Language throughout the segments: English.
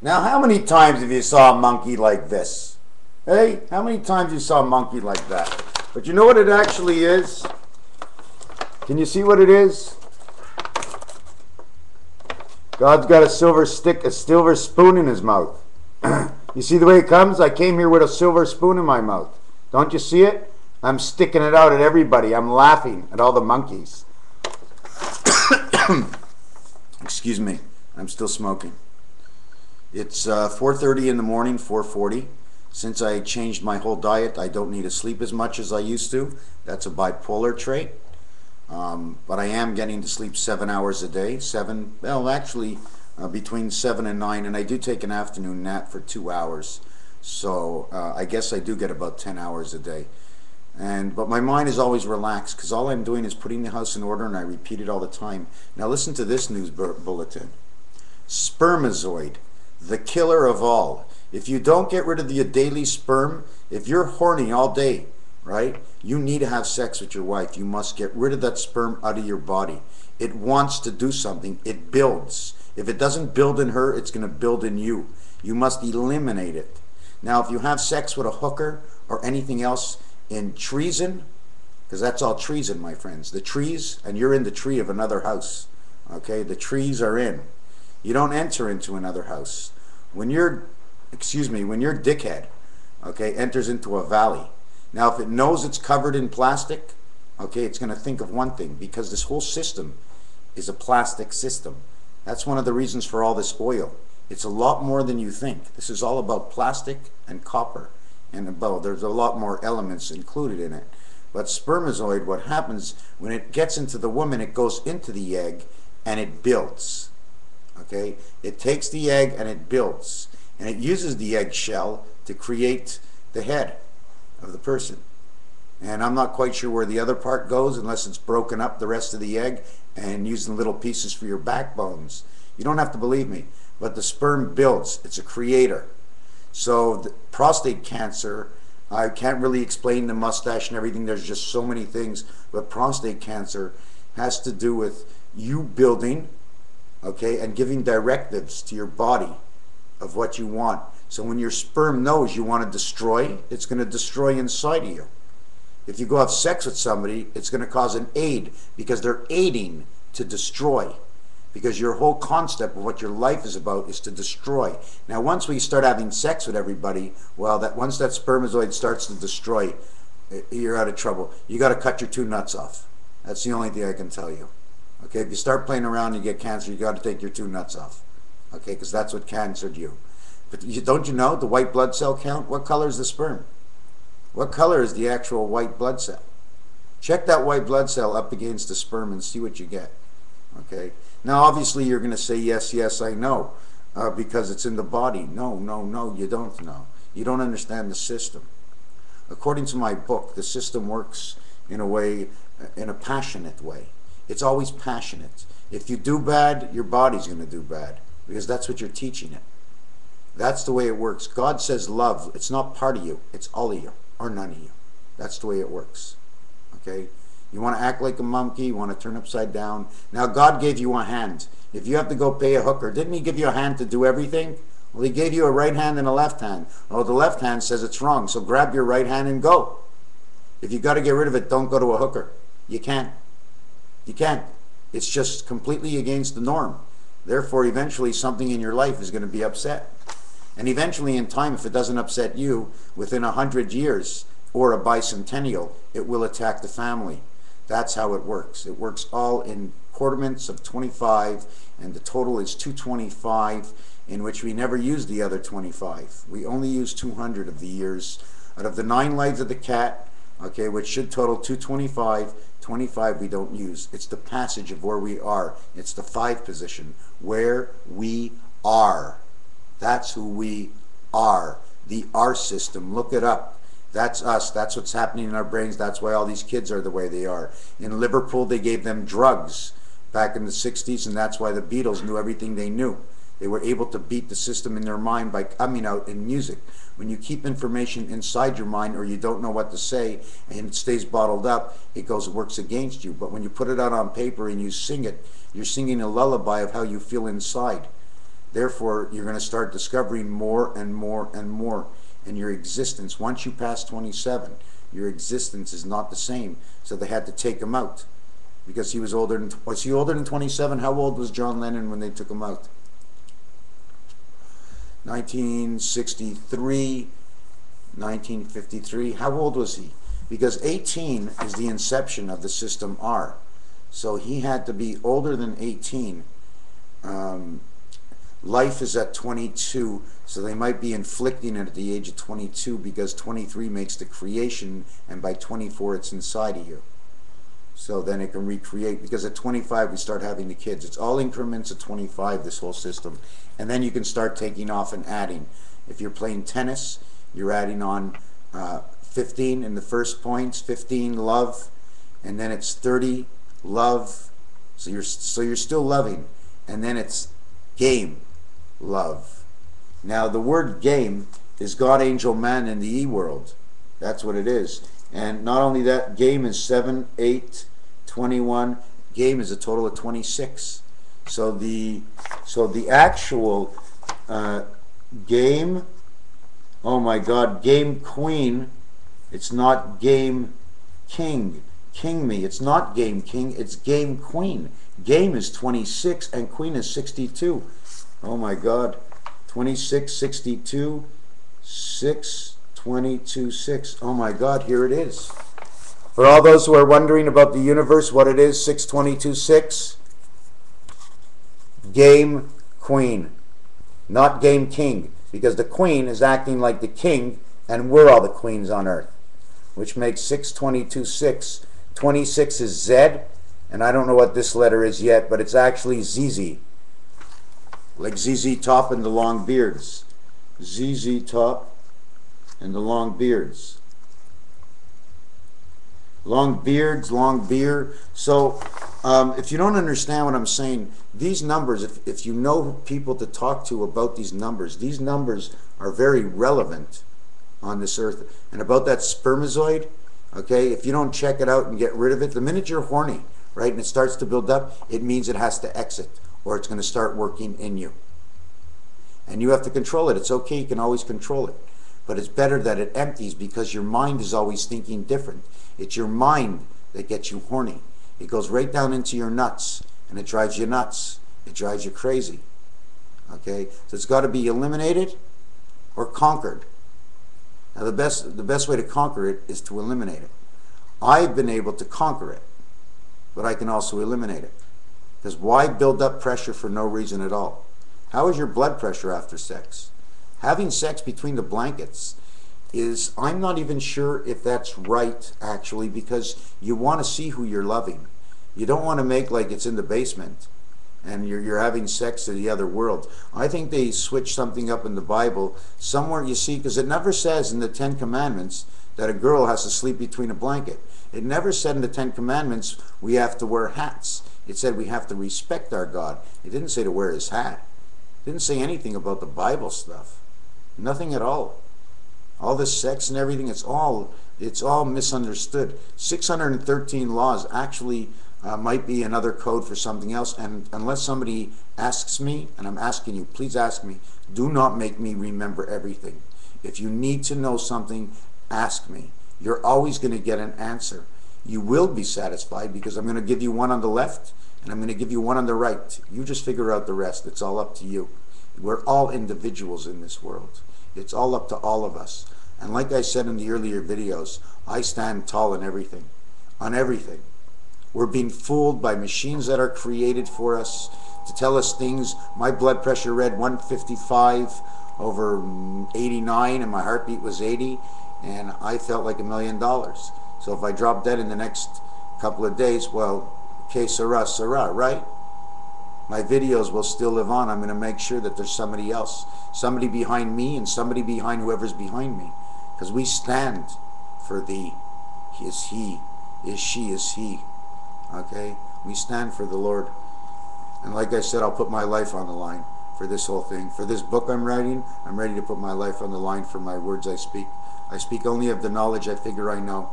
Now, how many times have you saw a monkey like this? Hey, how many times you saw a monkey like that? But you know what it actually is? Can you see what it is? God's got a silver stick, a silver spoon in his mouth. you see the way it comes? I came here with a silver spoon in my mouth. Don't you see it? I'm sticking it out at everybody. I'm laughing at all the monkeys. Excuse me. I'm still smoking. It's uh, 4.30 in the morning, 4.40. Since I changed my whole diet, I don't need to sleep as much as I used to. That's a bipolar trait. Um, but I am getting to sleep seven hours a day. Seven, well, actually, uh, between seven and nine, and I do take an afternoon nap for two hours. So uh, I guess I do get about 10 hours a day. And but my mind is always relaxed because all I'm doing is putting the house in order, and I repeat it all the time. Now listen to this news bulletin: spermazoid, the killer of all. If you don't get rid of your daily sperm, if you're horny all day, right, you need to have sex with your wife. You must get rid of that sperm out of your body. It wants to do something. It builds. If it doesn't build in her, it's going to build in you. You must eliminate it. Now, if you have sex with a hooker or anything else in treason, because that's all treason, my friends, the trees, and you're in the tree of another house. Okay, the trees are in. You don't enter into another house. When you're, excuse me, when your dickhead, okay, enters into a valley, now if it knows it's covered in plastic, okay, it's going to think of one thing because this whole system is a plastic system. That's one of the reasons for all this oil. It's a lot more than you think. This is all about plastic and copper and about there's a lot more elements included in it. But spermatozoid, what happens when it gets into the woman, it goes into the egg and it builds. Okay? It takes the egg and it builds. And it uses the egg shell to create the head of the person. And I'm not quite sure where the other part goes unless it's broken up the rest of the egg and using little pieces for your backbones. You don't have to believe me, but the sperm builds. It's a creator. So prostate cancer, I can't really explain the mustache and everything. There's just so many things, but prostate cancer has to do with you building, okay, and giving directives to your body of what you want. So when your sperm knows you want to destroy, it's going to destroy inside of you. If you go have sex with somebody, it's going to cause an aid because they're aiding to destroy. Because your whole concept of what your life is about is to destroy. Now, once we start having sex with everybody, well, that once that spermatozoid starts to destroy, eh, you're out of trouble. You got to cut your two nuts off. That's the only thing I can tell you. Okay, if you start playing around and you get cancer, you got to take your two nuts off. Okay, because that's what cancered you. But you, don't you know the white blood cell count? What color is the sperm? What color is the actual white blood cell? Check that white blood cell up against the sperm and see what you get. Okay. Now, obviously, you're going to say, yes, yes, I know, uh, because it's in the body. No, no, no, you don't know. You don't understand the system. According to my book, the system works in a way, in a passionate way. It's always passionate. If you do bad, your body's going to do bad because that's what you're teaching it. That's the way it works. God says love. It's not part of you. It's all of you or none of you. That's the way it works. Okay? You want to act like a monkey. You want to turn upside down. Now, God gave you a hand. If you have to go pay a hooker, didn't He give you a hand to do everything? Well, He gave you a right hand and a left hand. Oh, the left hand says it's wrong, so grab your right hand and go. If you got to get rid of it, don't go to a hooker. You can't. You can't. It's just completely against the norm. Therefore, eventually, something in your life is going to be upset. And eventually, in time, if it doesn't upset you, within a hundred years or a bicentennial, it will attack the family. That's how it works. It works all in quarterments of 25, and the total is 225, in which we never use the other 25. We only use 200 of the years. Out of the nine lives of the cat, okay, which should total 225, 25 we don't use. It's the passage of where we are. It's the five position, where we are. That's who we are. The R system. Look it up. That's us. That's what's happening in our brains. That's why all these kids are the way they are. In Liverpool, they gave them drugs back in the 60s, and that's why the Beatles knew everything they knew. They were able to beat the system in their mind by coming out in music. When you keep information inside your mind or you don't know what to say and it stays bottled up, it goes works against you. But when you put it out on paper and you sing it, you're singing a lullaby of how you feel inside. Therefore, you're going to start discovering more and more and more. And your existence, once you pass 27, your existence is not the same. So they had to take him out because he was older than was he older than 27? How old was John Lennon when they took him out? 1963, 1953. How old was he? Because 18 is the inception of the system R. So he had to be older than 18. Um, life is at 22, so they might be inflicting it at the age of 22 because 23 makes the creation, and by 24 it's inside of you. So then it can recreate because at 25 we start having the kids. It's all increments of 25, this whole system. And then you can start taking off and adding. If you're playing tennis, you're adding on uh, 15 in the first points, 15 love, and then it's 30 love. So you're so you're still loving, and then it's game, love. Now the word game is God, angel, man in the E world. That's what it is. And not only that, game is 7, 8, 21. Game is a total of 26. So the so the actual uh, game, oh my God, game queen, it's not game king, king me. It's not game king, it's game queen. Game is 26 and queen is 62. Oh my God, 26, 62, 6, 22, 6. Oh my God, here it is. For all those who are wondering about the universe, what it is, 622, 6. Game queen, not game king, because the queen is acting like the king, and we're all the queens on earth, which makes 622, 6. 26 is Z, and I don't know what this letter is yet, but it's actually ZZ. Like ZZ Top and the Long Beards. ZZ Top and the long beards. Long beards, long beard. So um, if you don't understand what I'm saying, these numbers, if, if you know people to talk to about these numbers, these numbers are very relevant on this earth. And about that spermazoid, okay, if you don't check it out and get rid of it, the minute you're horny, right, and it starts to build up, it means it has to exit or it's going to start working in you. And you have to control it. It's okay, you can always control it. But it's better that it empties because your mind is always thinking different. It's your mind that gets you horny. It goes right down into your nuts and it drives you nuts. It drives you crazy. Okay? So it's got to be eliminated or conquered. Now the best the best way to conquer it is to eliminate it. I've been able to conquer it, but I can also eliminate it. Because why build up pressure for no reason at all? How is your blood pressure after sex? Having sex between the blankets is I'm not even sure if that's right actually because you want to see who you're loving. You don't want to make like it's in the basement and you're, you're having sex to the other world. I think they switched something up in the Bible somewhere you see because it never says in the Ten Commandments that a girl has to sleep between a blanket. It never said in the Ten Commandments we have to wear hats. It said we have to respect our God. It didn't say to wear his hat. It didn't say anything about the Bible stuff. Nothing at all. All this sex and everything, it's all it's all misunderstood. 613 laws actually uh, might be another code for something else. And unless somebody asks me, and I'm asking you, please ask me, do not make me remember everything. If you need to know something, ask me. You're always going to get an answer. You will be satisfied because I'm going to give you one on the left and I'm going to give you one on the right. You just figure out the rest. It's all up to you. We're all individuals in this world. It's all up to all of us. And like I said in the earlier videos, I stand tall in everything, on everything. We're being fooled by machines that are created for us to tell us things. My blood pressure read 155 over 89 and my heartbeat was 80 and I felt like a million dollars. So if I drop dead in the next couple of days, well, que sera, sera, right? My videos will still live on. I'm going to make sure that there's somebody else, somebody behind me and somebody behind whoever's behind me. Because we stand for thee. Is he, is she, is he. Okay? We stand for the Lord. And like I said, I'll put my life on the line for this whole thing. For this book I'm writing, I'm ready to put my life on the line for my words I speak. I speak only of the knowledge I figure I know.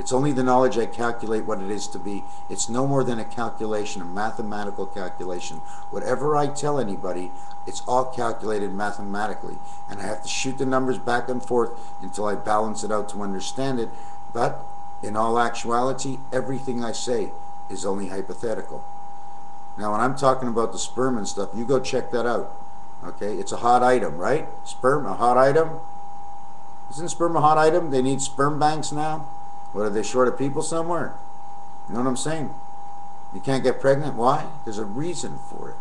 It's only the knowledge I calculate what it is to be. It's no more than a calculation, a mathematical calculation. Whatever I tell anybody, it's all calculated mathematically. And I have to shoot the numbers back and forth until I balance it out to understand it. But in all actuality, everything I say is only hypothetical. Now, when I'm talking about the sperm and stuff, you go check that out. Okay, it's a hot item, right? Sperm, a hot item. Isn't sperm a hot item? They need sperm banks now. What are they short of people somewhere? You know what I'm saying? You can't get pregnant. Why? There's a reason for it.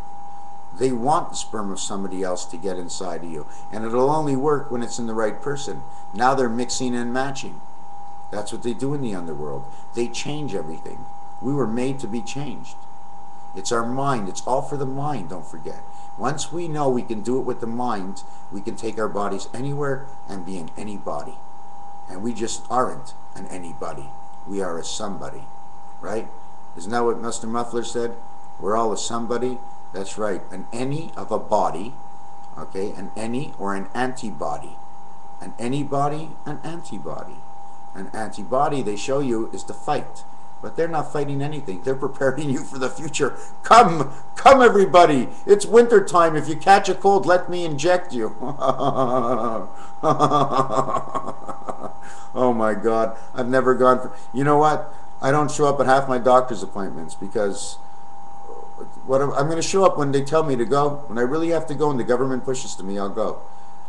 They want the sperm of somebody else to get inside of you. And it'll only work when it's in the right person. Now they're mixing and matching. That's what they do in the underworld. They change everything. We were made to be changed. It's our mind. It's all for the mind, don't forget. Once we know we can do it with the mind, we can take our bodies anywhere and be in any body. And we just aren't an anybody. We are a somebody, right? Isn't that what Mr. Muffler said? We're all a somebody. That's right. An any of a body, okay? An any or an antibody. An anybody, an antibody. An antibody, they show you, is to fight. But they're not fighting anything. They're preparing you for the future. Come, come everybody. It's winter time. If you catch a cold, let me inject you. oh my God. I've never gone for, you know what? I don't show up at half my doctor's appointments because what I'm, I'm going to show up when they tell me to go. When I really have to go and the government pushes to me, I'll go.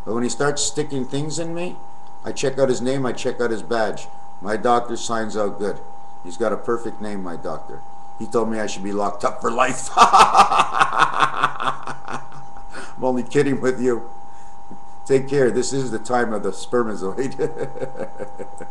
But when he starts sticking things in me, I check out his name, I check out his badge. My doctor signs out good. He's got a perfect name, my doctor. He told me I should be locked up for life. I'm only kidding with you. Take care. This is the time of the spermatozoid.